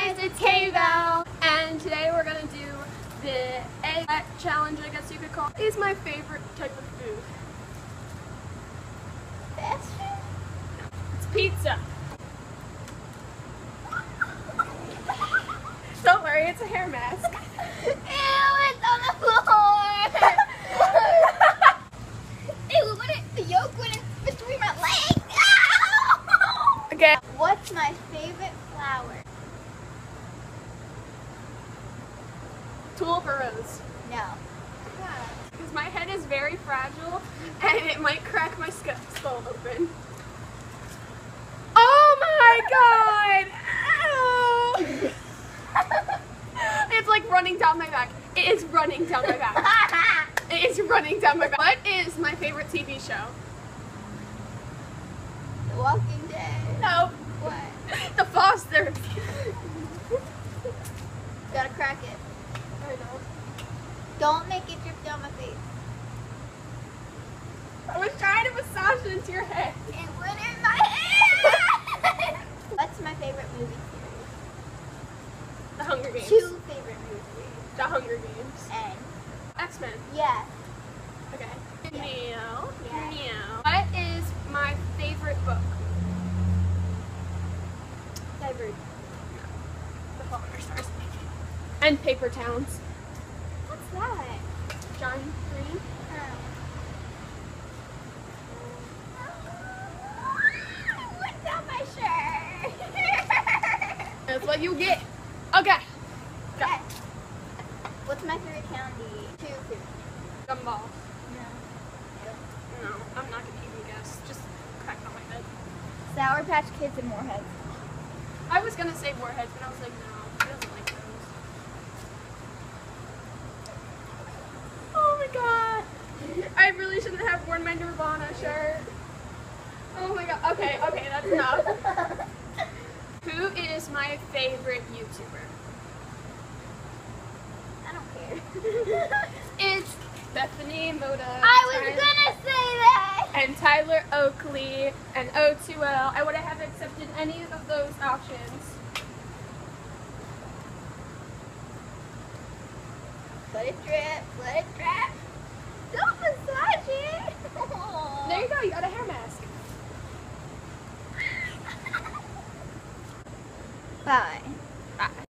guys, it's Kay Bell, and today we're gonna do the egg challenge, I guess you could call it. Is my favorite type of food. Fast food? It's pizza. Don't worry, it's a hair mask. Ew, it's on the floor. Ew, what it, the yolk went in between my legs. Okay. What's my favorite flower? Rose? No. Because my head is very fragile, and it might crack my skull open. Oh my god! It's like running down my back. It is running down my back. It is running down my back. What is my favorite TV show? the Walking Dead. No. What? The Fosters. Gotta crack it. Don't make it drip down my face. I was trying to massage it into your head. It went in my head. What's my favorite movie series? The Hunger series? Games. Two favorite movies. The Hunger Games. And X-Men. yeah. Okay. Yeah. Meow. Yeah. Meow. What is my favorite book? Divergent. The Fault in Our Stars. And Paper Towns. What's that? John Green. What's on my shirt? That's what you get. Okay. Go. okay. What's my favorite candy? Two food. Gumball. No. No, I'm not gonna even guess. Just crack on my head. Sour Patch Kids and Warheads. I was gonna say Warheads, but I was like, no, he doesn't like those. Oh my god. I really shouldn't have worn my Nirvana shirt. Oh my god. Okay, okay, that's enough. Who is my favorite YouTuber? I don't care. It's Bethany Mota. I was and- gonna say that. And Tyler Oakley and O2L. I would have accepted any of those options. Let it drip. Let it drip. Don't massage it. There you you got a hair mask. Bye. Bye.